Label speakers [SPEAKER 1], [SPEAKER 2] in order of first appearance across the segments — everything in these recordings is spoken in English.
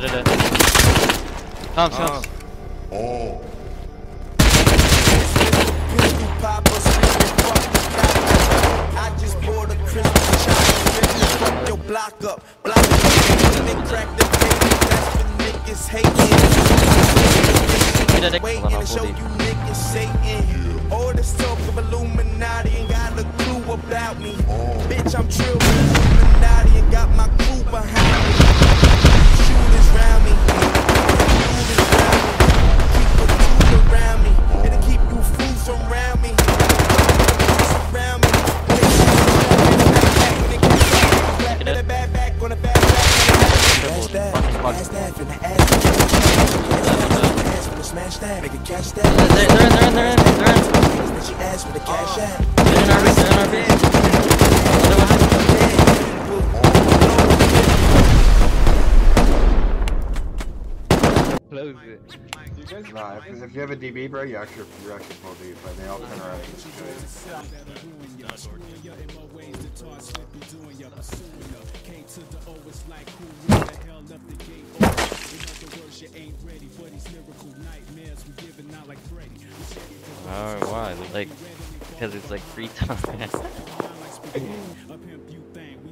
[SPEAKER 1] dead, dead, dead. Tom's, Tom's. Oh. Ah. Block up. Block up. And crack the baby. That's when niggas hating. Waiting to show you niggas Satan. All this talk of Illuminati ain't got a clue about me. Bitch, I'm trill with Illuminati and got my crew behind me. Round me. Smash that, smash that, finna
[SPEAKER 2] Nah, because if you have a DB, bro, you actually you're actually full deep, but they all turn around and just kill you.
[SPEAKER 3] Oh, why? Like, because it's like free time.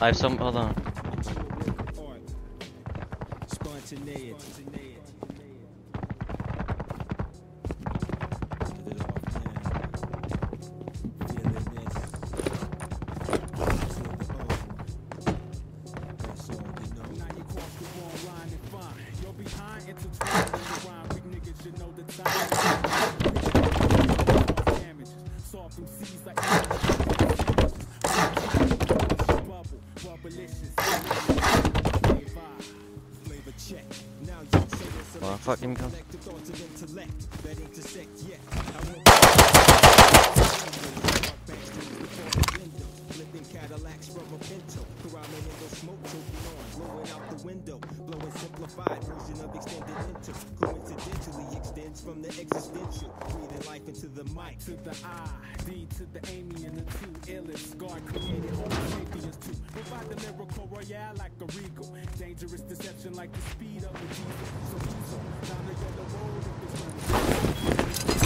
[SPEAKER 3] I have some, hold on. window. Blowing simplified version of extended into. Coincidentally extends from the existential. Breathing life into the mic. To the I, D to the Amy and the two illest. God created Homo sapiens to provide the lyrical royale like a regal. Dangerous deception like the speed of a diesel. So, so, down the yellow road if it's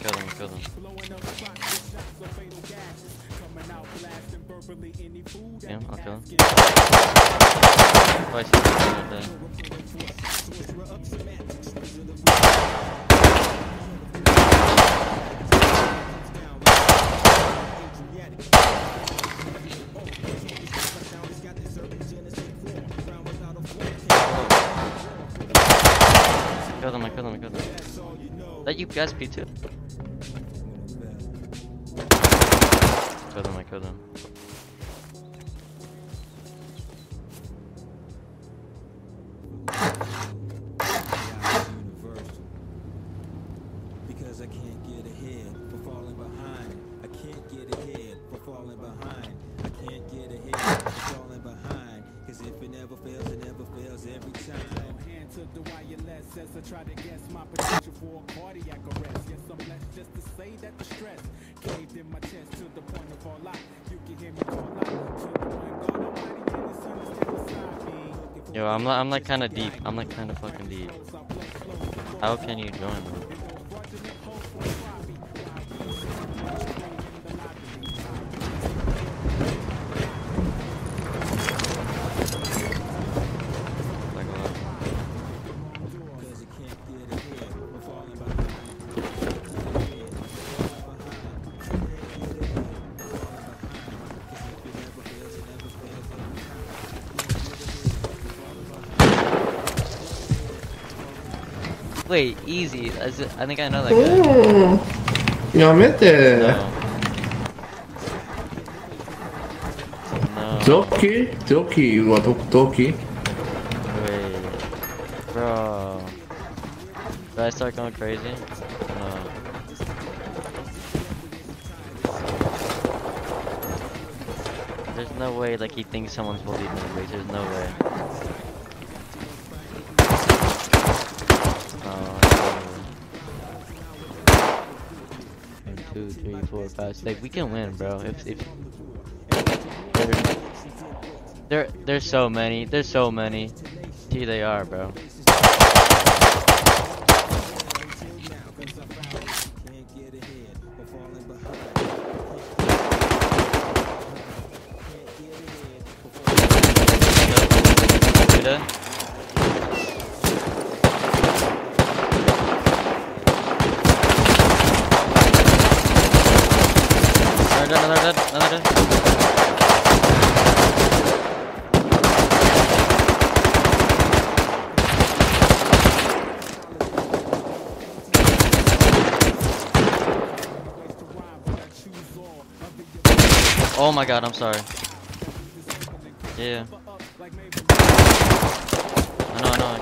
[SPEAKER 3] killed him, I killed him. Yeah, I'll kill him. Twice he's dead, dead. Killed him, I killed him, I killed him. That you guys P2? kill. Because I can't get ahead for falling behind. I can't get ahead for falling behind. I can't get ahead for falling behind. Cause if it never fails, it never fails every time.
[SPEAKER 4] Hand to the wireless as I try to guess my potential for a cardiac arrest. Yes, I'm blessed just to say that the stress caved in my chest to the point of all. You can hear me call out to the God Almighty.
[SPEAKER 3] Yo, I'm, I'm like kind of deep. I'm like kind of fucking deep. How can you join me? Wait, easy. I think I know that guy.
[SPEAKER 5] Mm. Finalmente!
[SPEAKER 3] No. No.
[SPEAKER 5] Doki, Doki, you want Doki?
[SPEAKER 3] Wait, bro. Did I start going crazy? No. There's no way like he thinks someone's believing me, there's no way. Two, three, four, five, six. We can win, bro. If if there, there there's so many. There's so many. Here they are, bro. Oh my god, I'm sorry. Yeah. I know, I know, I.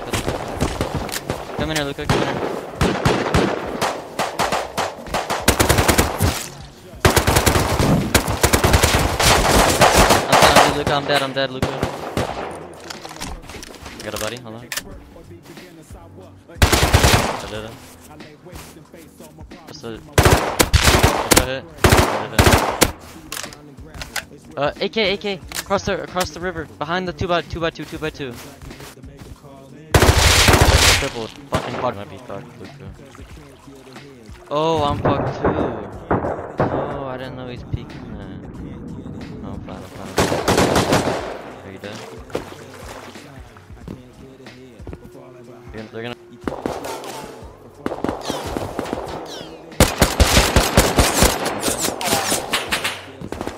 [SPEAKER 3] Come in here, Luca, come in here. I'm dead, Luca, I'm dead, I'm dead, Luca. I got a buddy, hold on. I did it. Hit. I did it. Uh, AK, AK, across the across the river, behind the two by two by two, two by two. Tripled, fucking fuck might be fucked. Oh, I'm fucked too. Oh, I didn't know he's peeking that. I'm fine, I'm fine. Are you dead? They're gonna.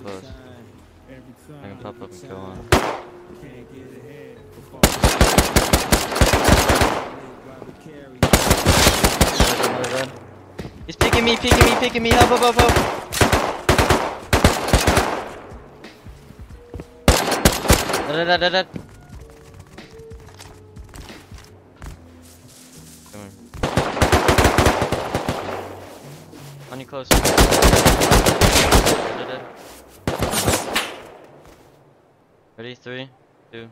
[SPEAKER 3] Close. I can pop up and go on. Another red. He's picking me, picking me, picking me. Help, help, help, help. Dead, dead, dead, dead. Come on. On you close. Dead, dead, dead. Ready? Three, two.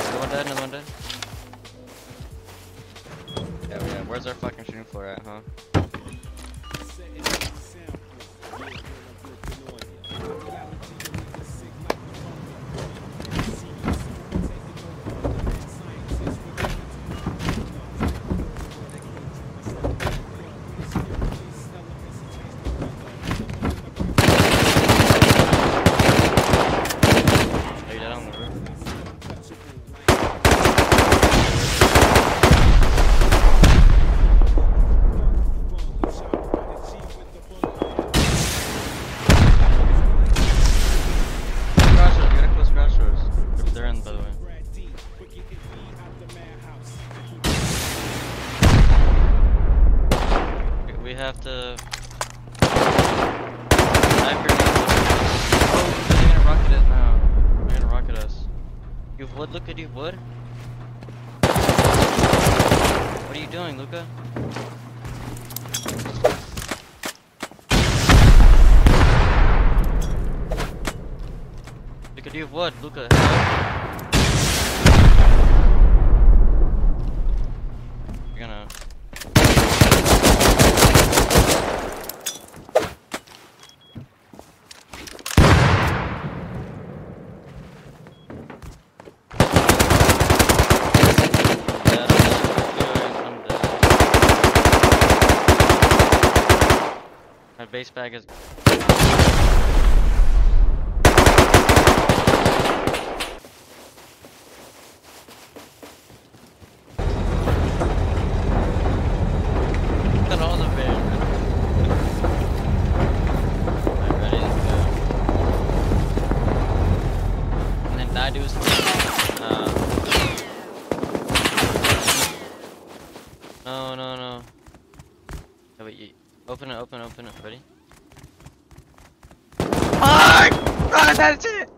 [SPEAKER 3] Another one dead, another one dead. Where's our fucking shooting floor at, huh? Have what, Luca?
[SPEAKER 6] You're gonna. My base bag is Got all the bear. Alright, ready? Let's go. And then die dudes. Uh, no, no, no. Oh, wait, you, open it, open it, open it. Ready?
[SPEAKER 3] Ah! Ah, that's it!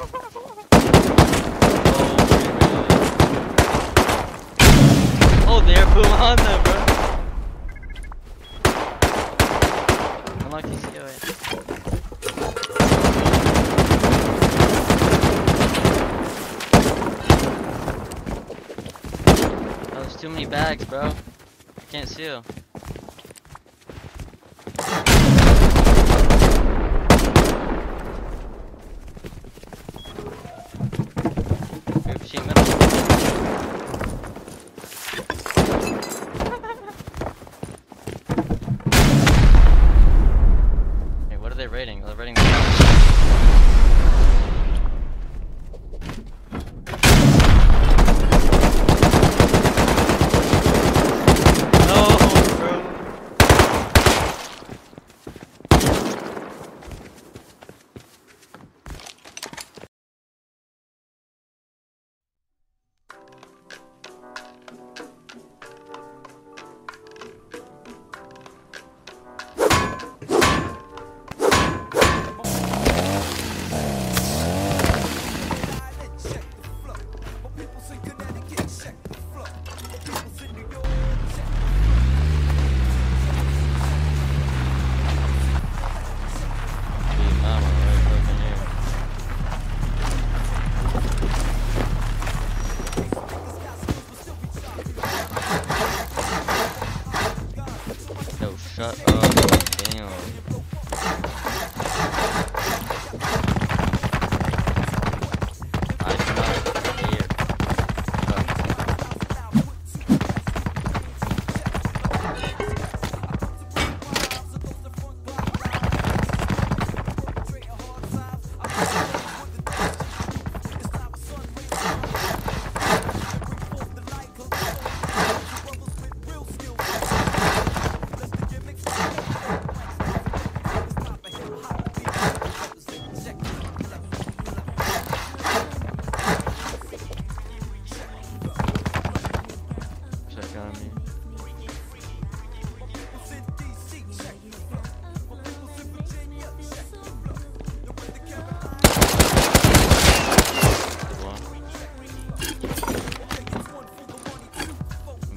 [SPEAKER 6] Oh, really? Oh, there, boom on them, bro. Unlock TCO. Oh, there's too many bags, bro. I can't see Group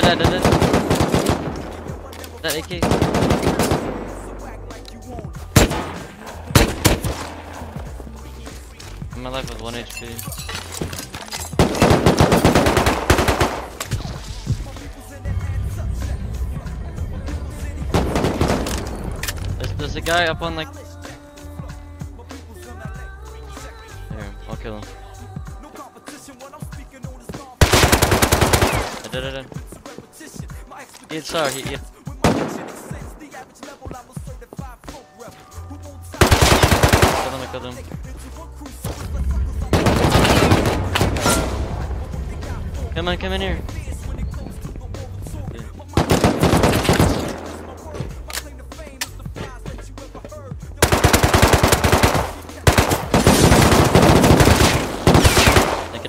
[SPEAKER 6] Did it, did it. That AK. I'm with 1 HP. There's, there's a guy up on like. There, I'll kill him. I did it did hit you. Come on, come in here.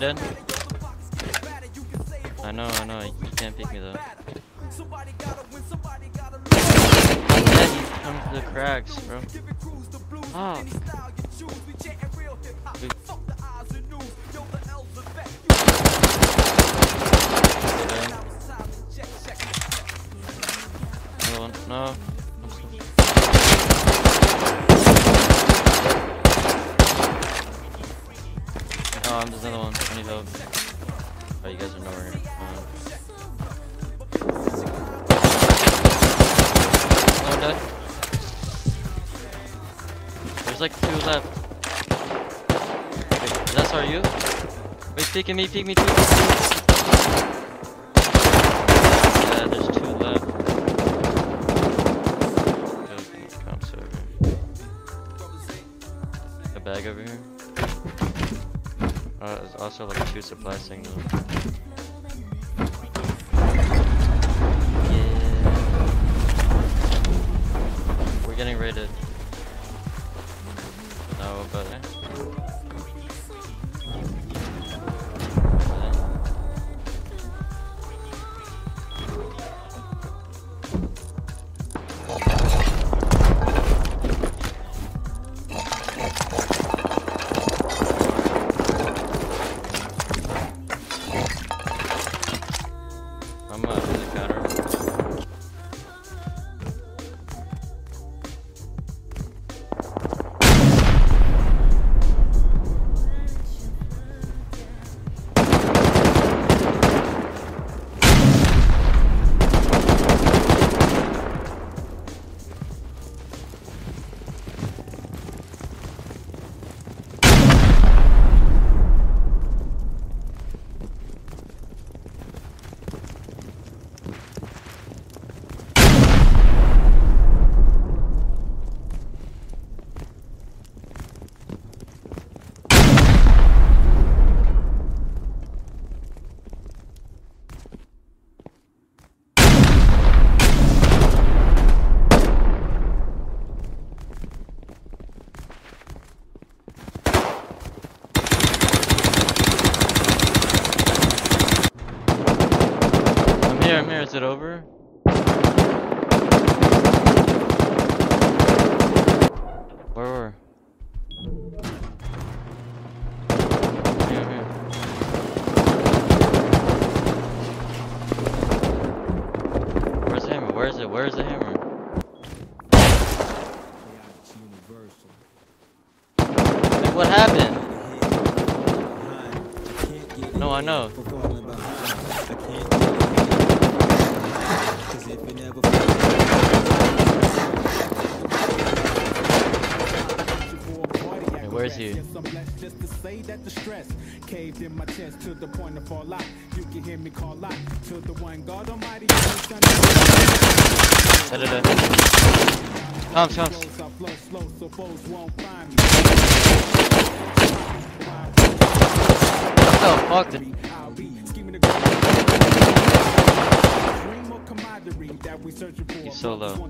[SPEAKER 3] It? I know, I know, you can't pick me though. I'm dead. He's coming through the cracks, bro. Oh. Wait. You dead? Another one. No. I'm Oh, there's another one. I need help. Oh, you guys are nowhere here. There's like two left. Wait, is that you? Wait, peek at me, peek me too. Yeah, there's two left. Go, comp server. A bag over here. Uh, there's also like two supply signals. Is it? Where is the hammer? Like, what happened? No, I know. Hey, where's he?
[SPEAKER 4] Just to say that the stress caved in my chest to the point of fall out. You can hear me call out to the one God Almighty.
[SPEAKER 3] Da, da, da. Comes, comes.
[SPEAKER 4] Flows, I flow slow so foes won't find me.
[SPEAKER 3] What the fuck? Did...
[SPEAKER 4] I'll be scheming to dream or camaraderie that we searching for.
[SPEAKER 3] He's so low.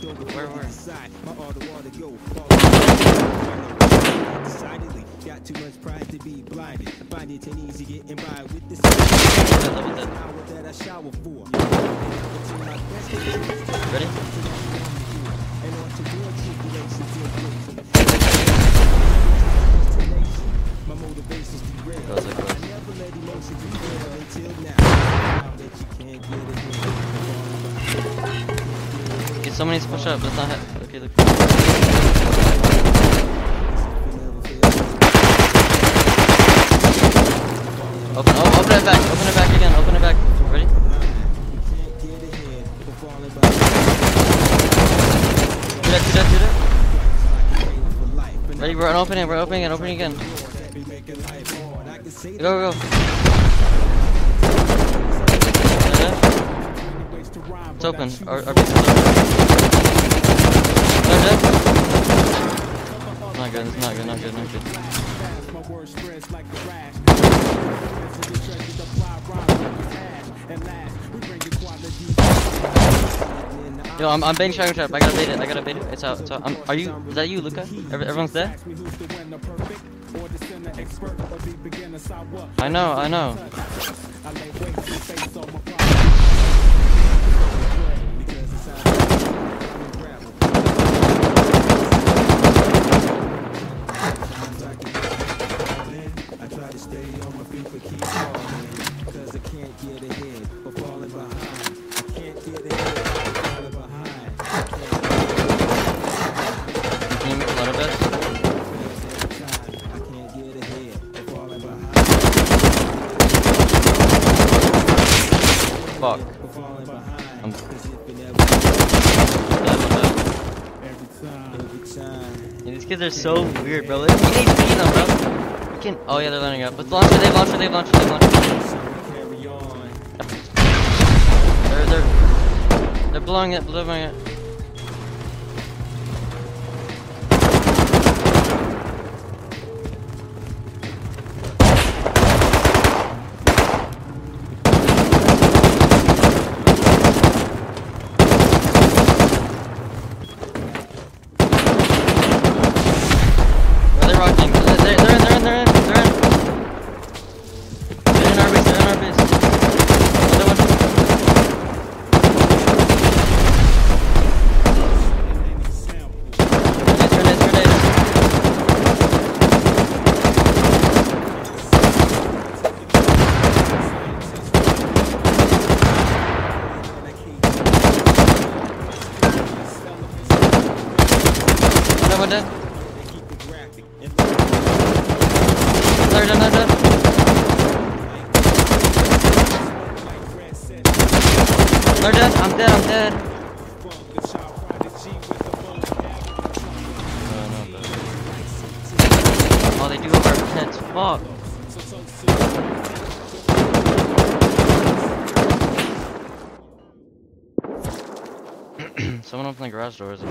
[SPEAKER 3] Where, where?
[SPEAKER 4] My order ought to go. Decidedly, got too much pride to be blinded. I Find it an easy getting by with this hour that I shower for.
[SPEAKER 3] Ready? Someone needs to push up, that's not it. Okay, look. Open, oh, open it back, open it back again, open it back. Ready?
[SPEAKER 4] Do that, do that, do that.
[SPEAKER 3] Ready, we're opening, we're opening it, opening again. Go, go. It's open. Our, our base is open. No, dead. Not good, it's not good, not good, not good. Yo, I'm, I'm baiting Shadow Trap. I gotta bait it. I gotta bait it. It's out. It's out. Um, are you? Is that you, Luca? Every, everyone's dead? I know. I know. Yeah, these kids are so weird, bro. The HP them, bro. Can. Oh yeah, they're landing up. Let's launch it. They launch it. They launch it. They launch it. They're they're they're blowing it. Blowing it. Doors.